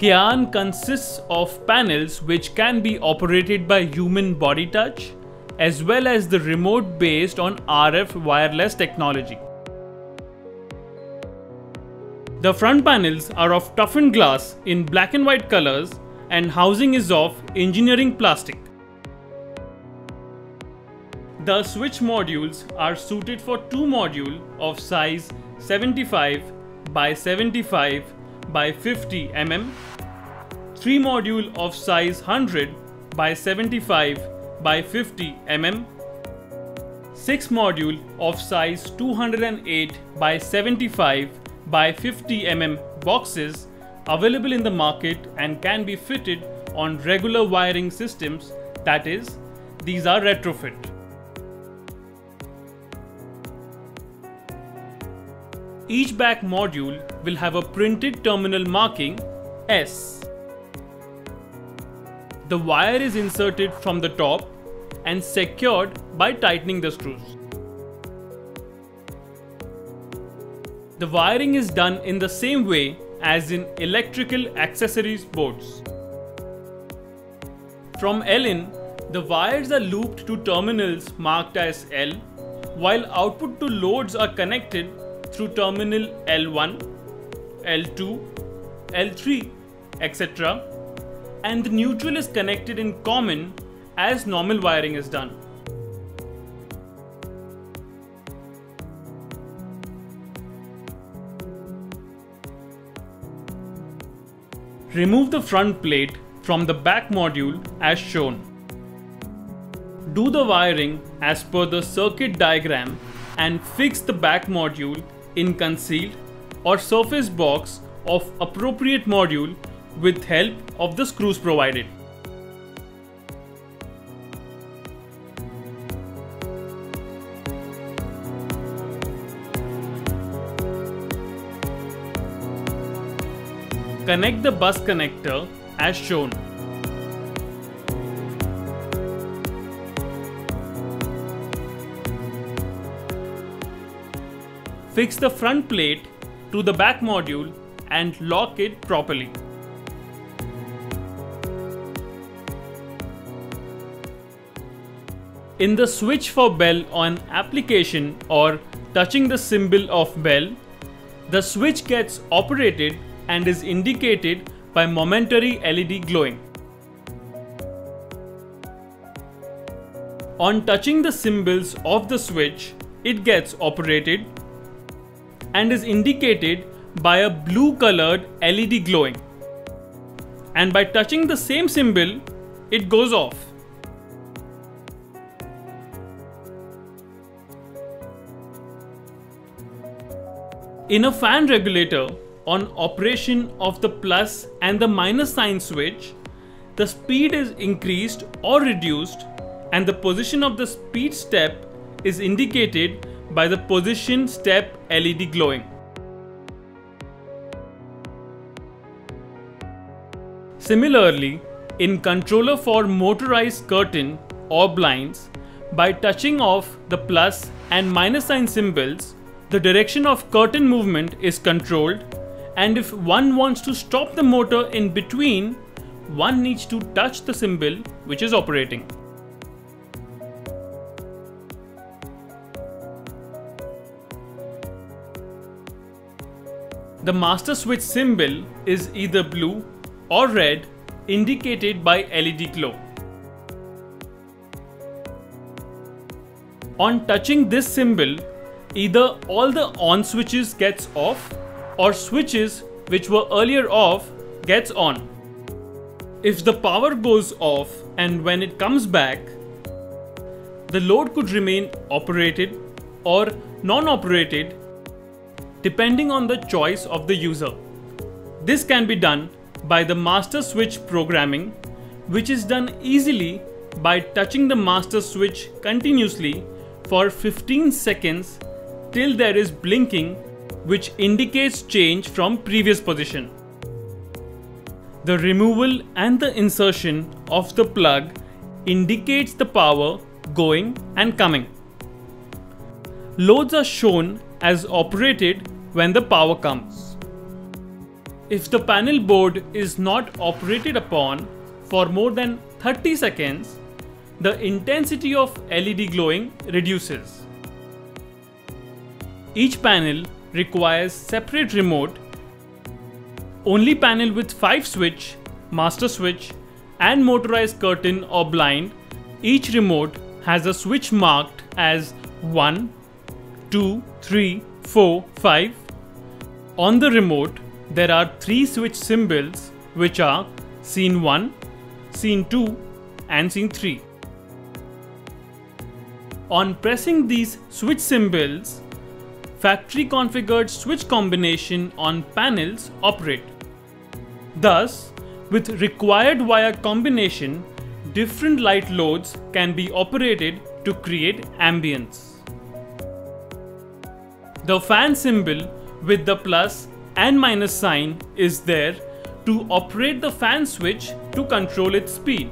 Kayaan consists of panels which can be operated by human body touch as well as the remote based on RF wireless technology. The front panels are of toughened glass in black and white colors and housing is of engineering plastic. The switch modules are suited for two module of size 75 by 75 by 50 mm, three module of size 100 by 75 by 50 mm, 6 module of size 208 by 75 by 50 mm boxes available in the market and can be fitted on regular wiring systems that is these are retrofit. Each back module will have a printed terminal marking S. The wire is inserted from the top and secured by tightening the screws. The wiring is done in the same way as in electrical accessories boards. From L in, the wires are looped to terminals marked as L, while output to loads are connected through terminal L1, L2, L3, etc. and the neutral is connected in common as normal wiring is done. Remove the front plate from the back module as shown. Do the wiring as per the circuit diagram and fix the back module in concealed or surface box of appropriate module with help of the screws provided. Connect the bus connector as shown. Fix the front plate to the back module and lock it properly. In the switch for bell on application or touching the symbol of bell, the switch gets operated and is indicated by momentary LED glowing. On touching the symbols of the switch, it gets operated and is indicated by a blue colored LED glowing. And by touching the same symbol, it goes off. In a fan regulator, on operation of the plus and the minus sign switch, the speed is increased or reduced and the position of the speed step is indicated by the position step LED glowing. Similarly, in controller for motorized curtain or blinds, by touching off the plus and minus sign symbols, the direction of curtain movement is controlled and if one wants to stop the motor in between, one needs to touch the symbol which is operating. The master switch symbol is either blue or red indicated by LED glow. On touching this symbol, either all the on switches gets off or switches which were earlier off gets on. If the power goes off and when it comes back, the load could remain operated or non-operated depending on the choice of the user. This can be done by the master switch programming which is done easily by touching the master switch continuously for 15 seconds till there is blinking which indicates change from previous position. The removal and the insertion of the plug indicates the power going and coming. Loads are shown as operated when the power comes. If the panel board is not operated upon for more than 30 seconds, the intensity of LED glowing reduces. Each panel requires separate remote. Only panel with 5 switch, master switch and motorized curtain or blind, each remote has a switch marked as 1, 2, 3, 4, 5. On the remote, there are three switch symbols which are scene 1, scene 2 and scene 3. On pressing these switch symbols, factory configured switch combination on panels operate. Thus, with required wire combination, different light loads can be operated to create ambience. The fan symbol with the plus and minus sign is there to operate the fan switch to control its speed.